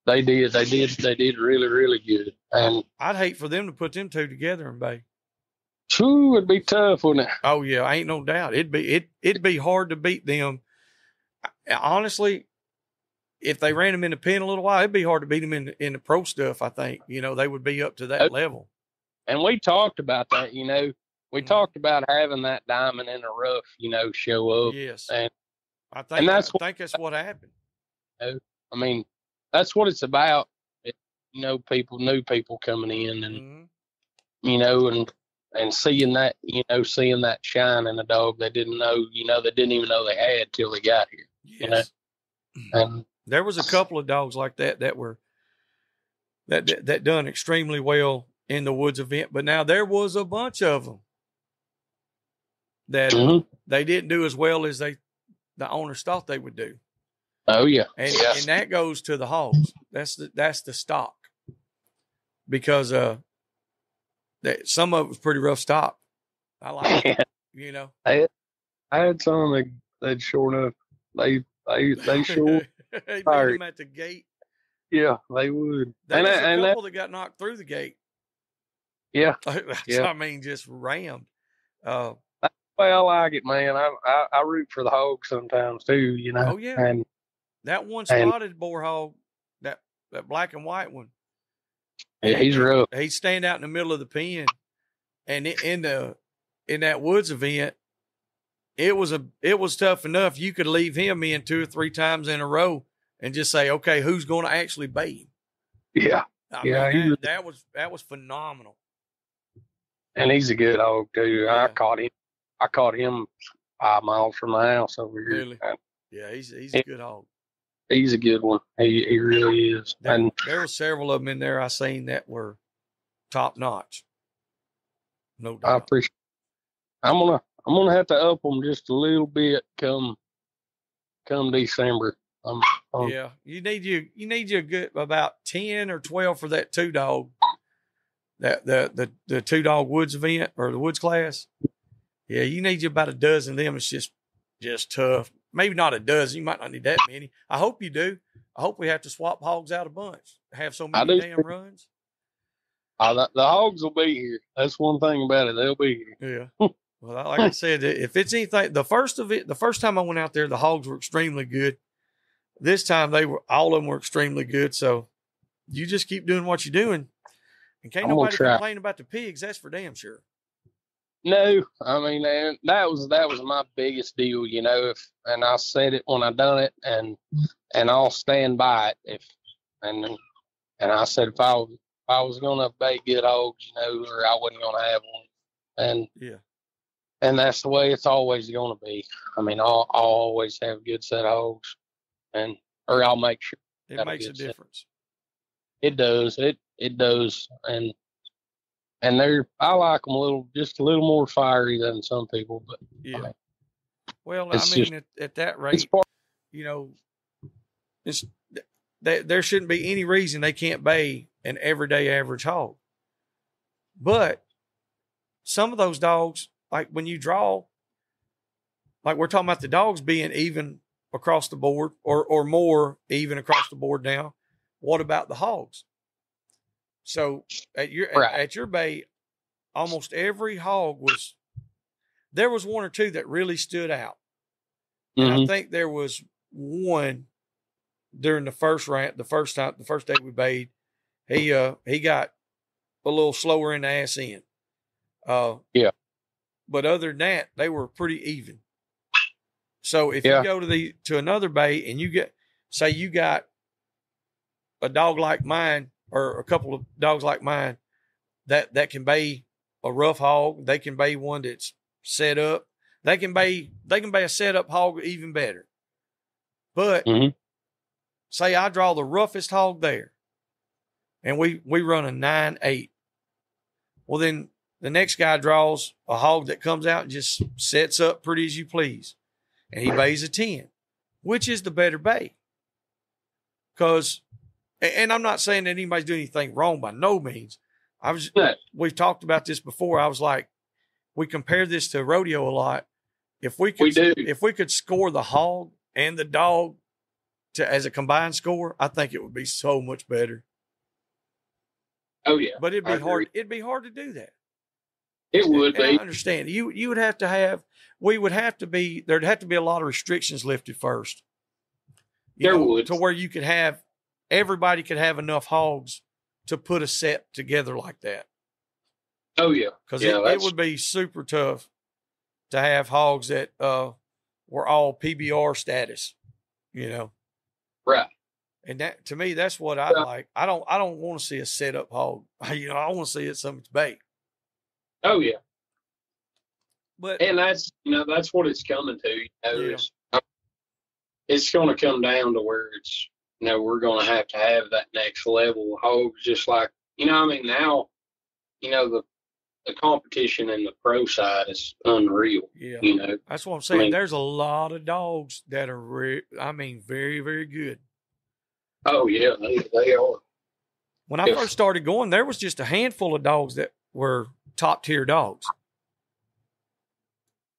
they did, they did, they did really, really good. And I'd hate for them to put them two together and bay. Phew, it'd be tough, wouldn't it? Oh yeah, ain't no doubt. It'd be it it'd be hard to beat them. Honestly, if they ran them in the pen a little while, it'd be hard to beat them in the, in the pro stuff. I think you know they would be up to that level. And we talked about that, you know. we Mhm. talked about having that diamond in the rough, you know, show up. yes, and- I think that's I what- think that's what happened. I mean, that's what it's about. It, you know, people, new people coming in, and Mhm. you know, and and seeing that, you know, seeing that shine in a dog they didn't know, you know, they didn't even know they had till they got here. You know, Yes. And There was a couple of dogs like that that were that that, that done extremely well in the woods event, but now there was a bunch of them that mhm. they didn't do as well as they the owners thought they would do, oh yeah, and yeah, and that goes to the hogs. That's the that's the stock because uh that some of it was pretty rough stock. I like it, [laughs] you know. I had some that that sure enough they they they sure [laughs] [laughs] they beat Sorry. him at the gate. yeah they would There and was that, a and that, couple that got knocked through the gate. yeah [laughs] Yeah. I mean, just rammed. Uh, well I like it man I, I I root for the hogs sometimes too you know oh yeah, and that one and- spotted boar hog, that that black and white one. Yeah, he's rough He'd stand out in the middle of the pen, and in the in that woods event, it was a it was tough enough. You could leave him in two or three times in a row and just say, okay, who's going to actually bait him? yeah I Yeah, mean, was- that, that was that was phenomenal. and he's a good hog too Yeah. I caught him I caught him five miles from my house over here Really? Yeah, he's he's a good hog. he's a good one he he really is There, and there were several of them in there I seen that were top notch. No doubt. I appreciate. I'm gonna I'm gonna have to up them just a little bit come come December. Um, um, yeah, you need you you need you a good about ten or twelve for that two dog. That the the the two dog woods event or the woods class. Yeah, you need you about a dozen of them. It's just just tough. Maybe not a dozen. You might not need that many. I hope you do. I hope we have to swap hogs out a bunch. Have so many damn runs. uh, the, the hogs will be here. That's one thing about it. They'll be here. Yeah. [laughs] Well, like I said, if it's anything, the first of it, the first time I went out there, the hogs were extremely good. This time they were, all of them were extremely good. So you just keep doing what you're doing. And can't I'm nobody complain about the pigs. That's for damn sure. No, I mean and that was that was my biggest deal, you know. If and I said it when I done it, and and I'll stand by it. If and and I said if I was if I was gonna bait good hogs, you know, or I wasn't gonna have one, and Yeah. And that's the way it's always gonna be. I mean, I'll, I'll always have a good set of hogs, and or I'll make sure It makes a set. difference. it does. It it does, and and they're I like them a little just a little more fiery than some people, but Yeah. Well, I mean, just- at, at that rate, part. you know, it's th- there shouldn't be any reason they can't bay an everyday average hog. But some of those dogs, like when you draw, like we're talking about the dogs being even across the board or or more even across the board now. What about the hogs? So at your at- Right. at your bay, almost every hog was there was one or two that really stood out. And I Mhm. think there was one during the first round, the first time, the first day we bayed. He uh he got a little slower in the ass end. Uh Yeah. But other than that, they were pretty even. So if Yeah. you go to the to another bay and you get say you got a dog like mine or a couple of dogs like mine that that can bay a rough hog, they can bay one that's set up. They can bay they can bay a setup hog even better. But Mhm. say I draw the roughest hog there, and we we run a nine eight. Well, then the next guy draws a hog that comes out and just sets up pretty as you please, and he bays a ten. Which is the better bay? Because, and I'm not saying that anybody's doing anything wrong by no means. I was we've talked about this before. I was like, we compare this to rodeo a lot. If we could, We if we could score the hog and the dog to as a combined score, I think it would be so much better. Oh yeah, But it'd be hard. It'd be hard to do that. It would And I be. understand. You you would have to have. We would have to be. There'd have to be a lot of restrictions lifted first. There know, would. to where you could have everybody could have enough hogs to put a set together like that. Oh yeah, because Yeah, it, it would be super tough to have hogs that uh were all PBR status, you know. right. And that to me, that's what I Yeah. like. I don't I don't want to see a set up hog. [laughs] You know, I want to see it something's bait. Oh yeah, But and that's you know that's what it's coming to. You know, Yeah. it's, it's going to come down to where it's you know we're going to have to have that next level of hogs, just like you know. I mean now, you know the the competition in the pro side is unreal. yeah, You know, that's what I'm saying. mean- There's a lot of dogs that are, re- I mean, very very good. oh yeah, they they are. When I first started going, there was just a handful of dogs that were top tier dogs.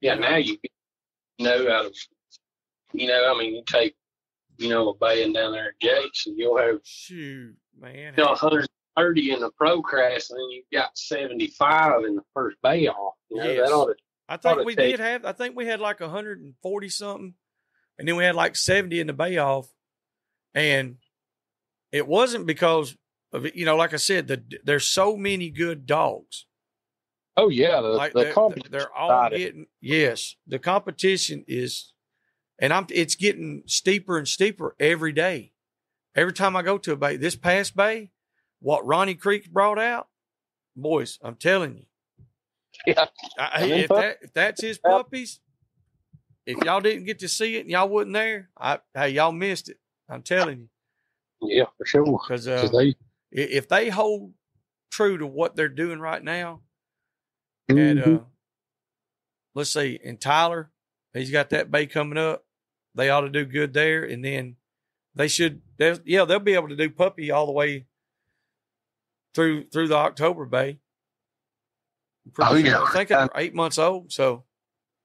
Yeah, now you you know out of you know I mean you take you know a bay and down there at Jake's and you'll have Shoot, man. you know 130 in the pro class and then you've got 75 in the first bay off. You know Yes. that ought to I think we did have. I think we had like 140 something, and then we had like 70 in the bay off, and it wasn't because of. You know, like I said, the there's so many good dogs. Oh yeah, the, Like the they're, competition they're all getting yes. The competition is, and I'm it's getting steeper and steeper every day. Every time I go to a bay, this past bay, what Ronnie Creek brought out, boys, I'm telling you. [laughs] Yeah. I, if that if that's his puppies, if y'all didn't get to see it and y'all wasn't there, I hey y'all missed it. I'm telling you Yeah, for sure. Because uh, they, if they hold true to what they're doing right now, and Mhm. uh, let's see, and Tyler, he's got that bay coming up. They ought to do good there, and then they should. Yeah, they'll be able to do puppy all the way through through the October bay. Oh, sure- yeah. I think they're eight months old, so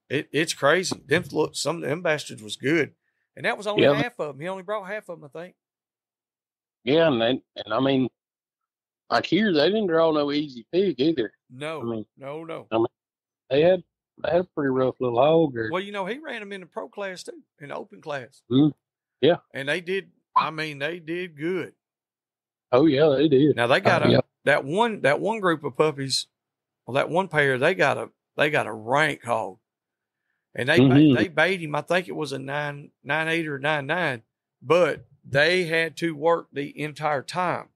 it, it's crazy. Them look, some of them bastards was good, and that was only Yeah. half of them. He only brought half of them, I think. yeah, and they, and I mean, like here they didn't draw no easy pig either. No, I mean, no, no. I mean, they had they had a pretty rough little hog. Or, Well, you know, he ran them in the pro class too, in the open class. Mm, yeah. And they did, I mean, they did good. oh yeah, they did. Now they got Uh, a yeah. that one that one group of puppies, well, that one pair, they got a they got a rank hog. And they Mhm. they bait him, I think it was a nine nine eight or nine nine, but they had to work the entire time.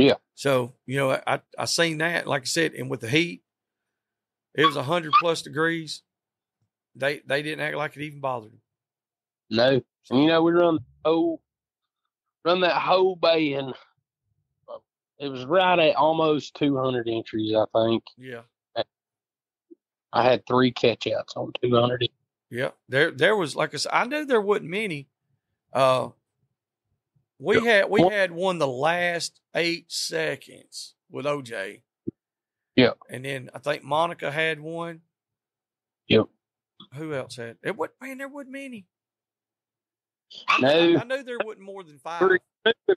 Yeah. So, you know, I I seen that, like I said, and with the heat, it was hundred plus degrees. They they didn't act like it even bothered them. No, and you know we run the whole run that whole bay and uh, it was right at almost 200 entries. I think Yeah. I had three catchouts on 200. Yeah, there there was like I said, I knew there wasn't many. Uh, we Yeah. had we had one the last eight seconds with OJ. Yeah. and then I think Monica had one. Yep. Who else had it? What man? There wasn't many. I, No. I, I knew there wasn't more than five. Three. Uh,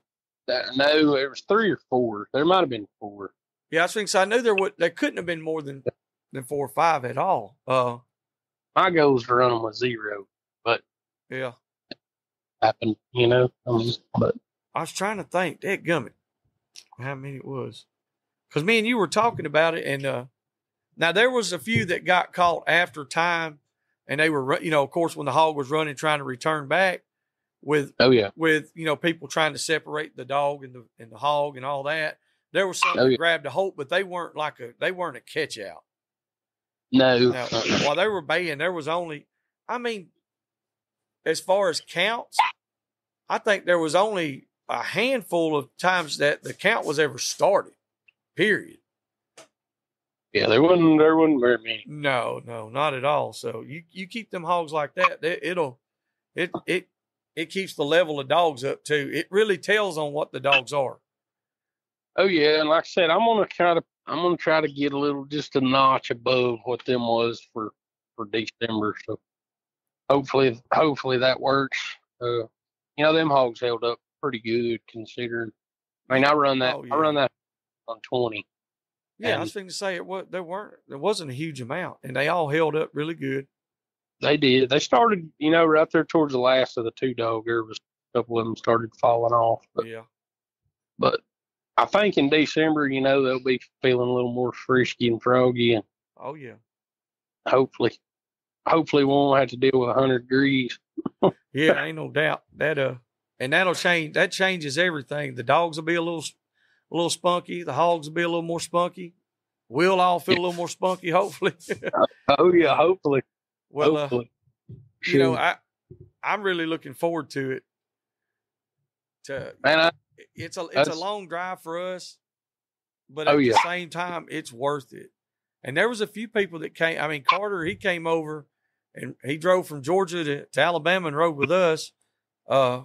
No, it was three or four. There might have been four. Yeah, I was thinking. So I knew there would there couldn't have been more than than four or five at all. Uh, My goal is to run them with zero. but yeah. Happened, you know. I mean, but I was trying to think, that gummit, how many it was. Because me and you were talking about it, and uh, now there was a few that got caught after time, and they were, you know, of course, when the hog was running, trying to return back with oh yeah, with you know people trying to separate the dog and the and the hog and all that. There was some Oh, that yeah. grabbed a hold, but they weren't like a they weren't a catch out. no. Now, while they were baying, there was only, I mean, as far as counts, I think there was only a handful of times that the count was ever started. Period. yeah, there wasn't there wasn't very many. No, no, not at all. So you you keep them hogs like that, they- it'll it it it keeps the level of dogs up too. It really tells on what the dogs are. Oh yeah, and like I said, I'm gonna try to I'm gonna try to get a little just a notch above what them was for for December. So hopefully hopefully that works. Uh, you know them hogs held up pretty good considering. I mean I run that Oh, yeah. I run that on twenty. Yeah, I was thinking to say it was there weren't there wasn't a huge amount, and they all held up really good. They did. They started you know right there towards the last of the two dog. There was a couple of them started falling off, but Yeah. but I think in December, you know, they'll be feeling a little more frisky and froggy, and Oh yeah. hopefully, hopefully, we won't have to deal with hundred degrees. Yeah, ain't no doubt that uh, and that'll change. That changes everything. The dogs will be a little, a little spunky. The hogs will be a little more spunky. We'll all feel a little more spunky, hopefully. [laughs] Oh yeah, hopefully, well, uh, hopefully. you know, I, I'm really looking forward to it. To man, I, it's a it's a long drive for us, but Oh, at yeah. the same time, it's worth it. And there was a few people that came. I mean, Carter he came over and he drove from Georgia to, to Alabama and rode with us. Uh,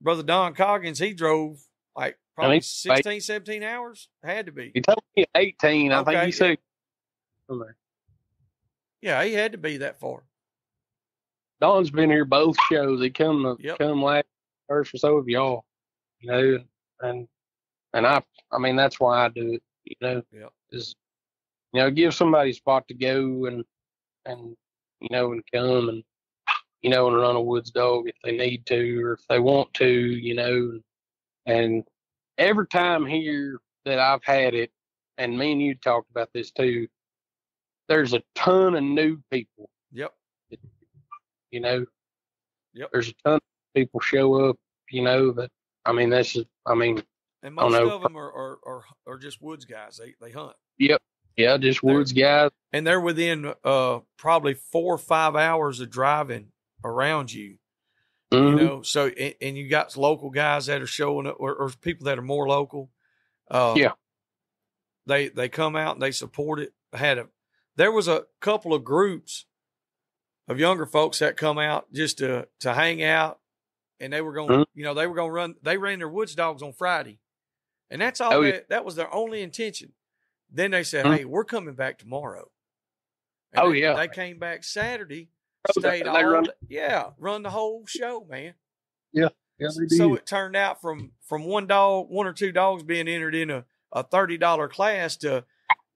brother Don Coggins he drove like probably he's 16, 17 hours. Had to be. he told me eighteen. I think he said. Yeah, he had to be that far. Don's been here both shows. He come to Yep. come last first or so of y'all, you know, and and I I mean that's why I do it, you know, Yep. is you know give somebody a spot to go and and you know and come and you know and run a woods dog if they need to or if they want to, you know, and every time here that I've had it, and me and you talked about this too. There's a ton of new people Yep. you know. Yep. There's a ton of people show up, you know, that I mean this is I mean, And most of them are, are are are just woods guys. They they hunt. Yeah, just woods guys. and they're within uh probably four or five hours of driving around you you Mhm. know so and, and you got local guys that are showing up or, or people that are more local uh Yeah. they they come out and they support it I had a there was a couple of groups of younger folks that come out just to to hang out and they were going to Mhm. you know they were going to run they ran their woods dogs on friday and that's all Oh, that, yeah. that was their only intention then they said Mhm. hey we're coming back tomorrow And Oh, they- yeah. they came back saturday Oh, stayed they all run- yeah run the whole show man Yeah, they so it turned out from from one dog, one or two dogs being entered in a, a thirty dollar class to,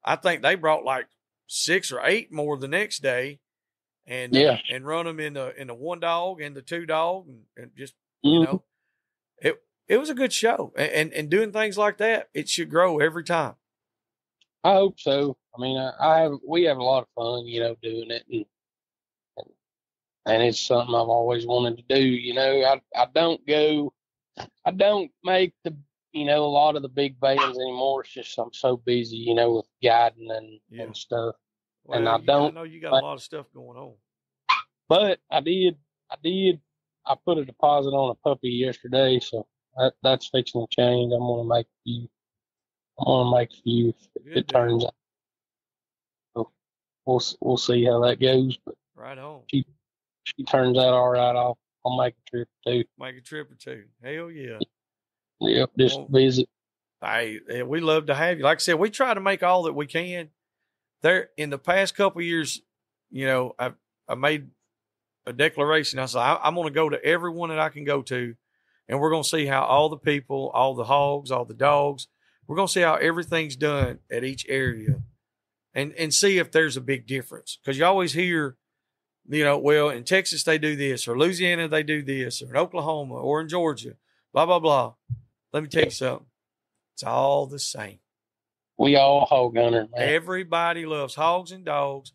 I think they brought like six or eight more the next day, and Yeah. and run them in the in the one dog and the two dog and, and just you Mhm. know, it it was a good show and, and and doing things like that it should grow every time. I hope so. I mean, I, I have we have a lot of fun, you know, doing it, and, and and it's something I've always wanted to do. You know, I I don't go, I don't make the you know a lot of the big bands anymore. It's just I'm so busy, you know, with guiding and Yeah. and stuff. Well, And I don't- know you got a lot of stuff going on. But I did, I did, I put a deposit on a puppy yesterday, so that that's fixing to change. I'm gonna make a few. I'm gonna make a few if Good it turns out. So we'll we'll see how that goes. But Right on. if she turns out all right, I'll I'll make a trip too. Make a trip or two. Hell yeah. Yep, just Well- visit. Hey, we love to have you. Like I said, we try to make all that we can. There in the past couple of years, you know, I I made a declaration. I said I, I'm going to go to everyone that I can go to, and we're going to see how all the people, all the hogs, all the dogs, we're going to see how everything's done at each area, and and see if there's a big difference. Because you always hear, you know, well in Texas they do this, or Louisiana they do this, or in Oklahoma, or in Georgia, blah blah blah. Let me tell you something. It's all the same. We all hog hunter, man. Everybody loves hogs and dogs.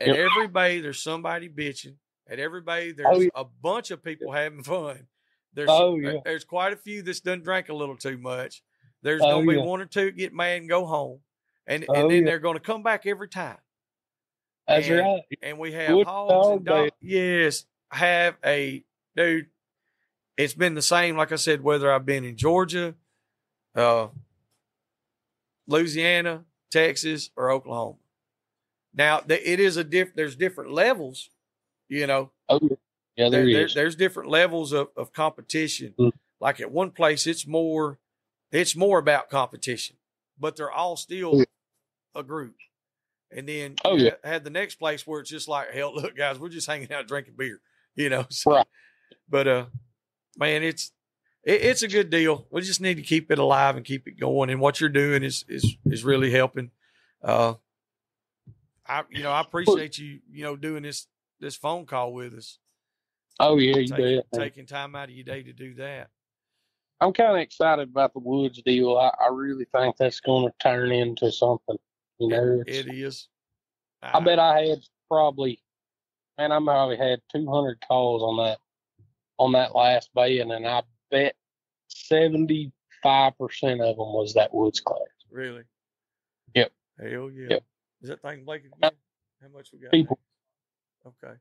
At Yep. every bay, there's somebody bitching. At every bay, oh, there's Oh, yeah. a bunch of people having fun. There's Oh, yeah. there's quite a few that's done drank a little too much. There's Oh, gonna be yeah. one or two get mad and go home, and Oh, and then yeah. they're gonna come back every time. That's and- right. And we have Good hogs dog and dogs. Yes, have a dude. It's been the same, like I said, whether I've been in Georgia, uh, Louisiana, Texas, or Oklahoma. Now, th- it is a diff. There's different levels, you know. Oh, yeah. there There- there- is. there's different levels of, of competition. Mm. Like at one place, it's more, it's more about competition, but they're all still a group. And then Oh, yeah. had the next place where it's just like, hell, look, guys, we're just hanging out drinking beer, [laughs] you know. So, Right. But uh, man, it's it, it's a good deal. We just need to keep it alive and keep it going. And what you're doing is is is really helping. Uh, I you know I appreciate you you know doing this this phone call with us Oh yeah, you taking, bet. taking time out of your day to do that. I'm kind of excited about the woods deal. I, I really think that's going to turn into something. You know, It is. I bet I had probably, man, I probably had 200 calls on that, on that last ban, and I bet 75 percent of them was that woods class. Really? Yep. Hell yeah. Yep. Is that thing blanket again? How much we got? People. Okay.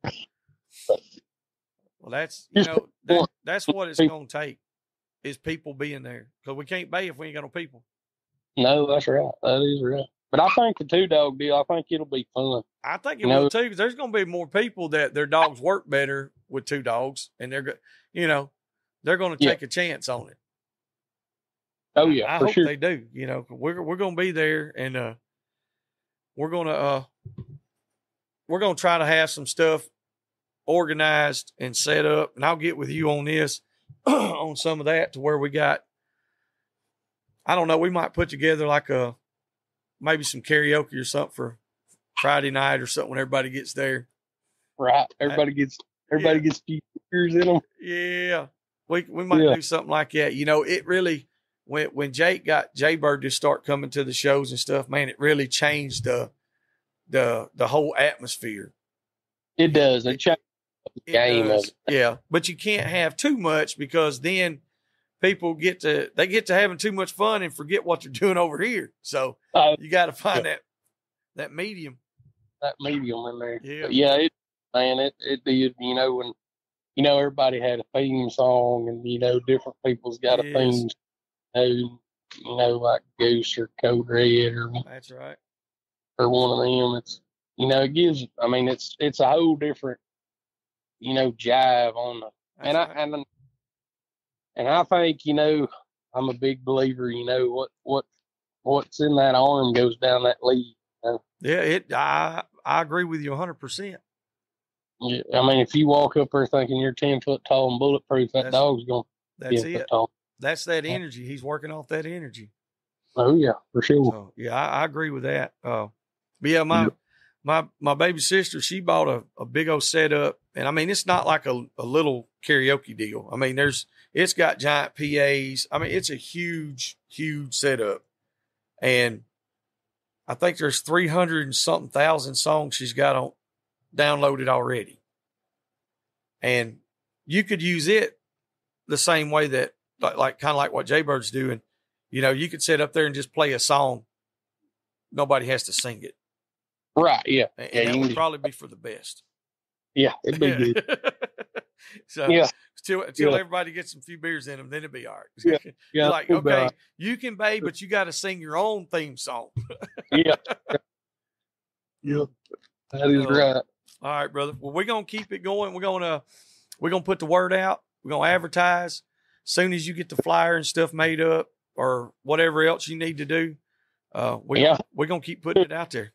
Well, that's you know that, that's what it's gonna take is people being there because we can't bay if we ain't got no people. No, that's right. That is right. But I think the two dog deal, I think it'll be fun. I think it You know- will too because there's gonna be more people that their dogs work better with two dogs and they're you know they're gonna Yeah. take a chance on it. Oh yeah, I for hope sure. they do. You know, we're we're gonna be there, and uh, we're gonna uh, we're gonna try to have some stuff organized and set up, and I'll get with you on this [clears throat] on some of that to where we got. I don't know. We might put together like a maybe some karaoke or something for Friday night or something when everybody gets there. Right. Everybody gets everybody Yeah. gets years in them. Yeah, we we might Yeah. do something like that. You know, it really when when Jake got Jaybird to start coming to the shows and stuff, man, it really changed the the the whole atmosphere. It does. It It game of it. Yeah, but you can't have too much because then people get to they get to having too much fun and forget what they're [laughs] doing over here. So Uh, you got to find that that medium. that medium in there. Yeah. But yeah, it man, it it did. You know when you know everybody had a theme song, and you know different people's got a theme. You know, you know, like Goose or Code Red or That's right. or one of them. It's you know, it gives. I mean, it's it's a whole different, you know, jive on the That's and right. I and and I think you know I'm a big believer. You know what what what's in that arm goes down that lead. yeah, it. I I agree with you hundred percent. Yeah, I mean, if you walk up there thinking you're ten foot tall and bulletproof, that That's- dog's gonna That's it. tall. That's that energy. He's working off that energy. Oh yeah, for sure. So yeah, I, I agree with that. Uh, but yeah, my Yeah. My my baby sister, she bought a, a big old setup, and I mean, it's not like a, a little karaoke deal. I mean, there's it's got giant PA's. I mean, it's a huge, huge setup, and I think there's three hundred and something thousand songs she's got on downloaded already, and you could use it the same way that like, like kind of like what Jaybird's doing. You know, you could sit up there and just play a song. Nobody has to sing it. Right? Yeah, And Yeah, that would probably be for the best. yeah, it'd be good. [laughs] so Yeah. until Yeah. everybody gets some few beers in them, then it'd be all right. [laughs] Yeah. Yeah, like, okay, right. you can bay, but you got to sing your own theme song. [laughs] yeah, yeah. That is So, right. All right, brother. Well, we're gonna keep it going. We're gonna we're gonna put the word out. We're gonna advertise. As soon as you get the flyer and stuff made up or whatever else you need to do, uh, we Yeah. we're gonna keep putting it out there.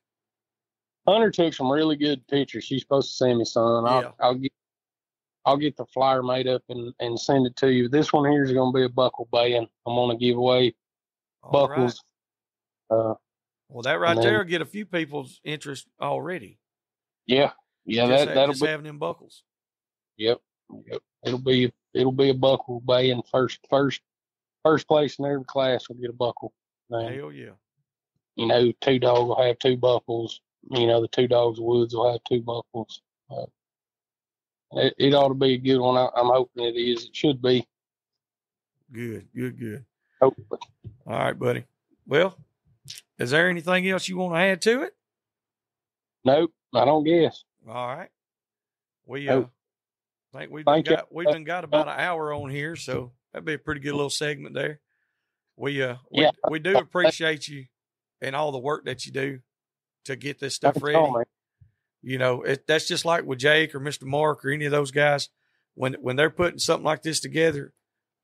Hunter took some really good pictures. She's supposed to send me some. I'll, Yeah. I'll get I'll get the flyer made up and, and send it to you. This one here is going to be a buckle band. I'm going to give away All right. buckles. Uh, Well, that right there will get a few people's interest already. yeah, yeah, just that that'll be. having them buckles. Yep, yep. It'll be it'll be a buckle band. First first first place in every class will get a buckle. And, Hell yeah. you know, two dogs will have two buckles. You know, the two dogs woods will have two buckles. Uh, it, it ought to be a good one. I, I'm hoping it is. It should be. Good, good, good. Hopefully. All right, buddy. Well, is there anything else you want to add to it? Nope, I don't guess. All right. We uh, Nope. think we've done Thank you. got we've done got about an hour on here, so that'd be a pretty good little segment there. We uh we, Yeah. we do appreciate you and all the work that you do to get this stuff ready. man. You know, it, that's just like with Jake or Mr. Mark or any of those guys. When when they're putting something like this together,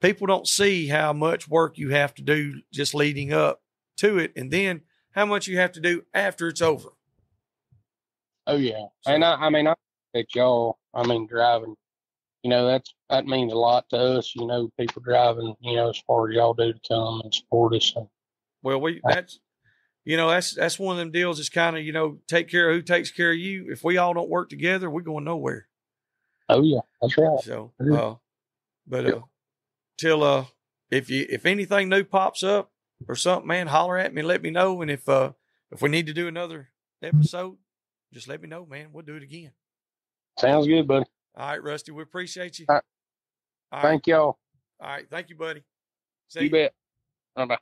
people don't see how much work you have to do just leading up to it, and then how much you have to do after it's over. Oh yeah, So- and I, I mean, I at y'all. I mean, driving. You know, that's that means a lot to us. You know, people driving. You know, as far as y'all do to come and support us. Well, we that's you know that's that's one of them deals. Is kind of you know take care of who takes care of you. If we all don't work together, we're going nowhere. oh yeah, that's right. So, uh, but uh, till uh if you if anything new pops up or something, man, holler at me, let me know. And if uh if we need to do another episode, just let me know, man. We'll do it again. Sounds good, buddy. All right, Rusty. We appreciate you. All right. All right. Thank y'all. All right. Thank you, buddy. See You ya. bet. Bye bye.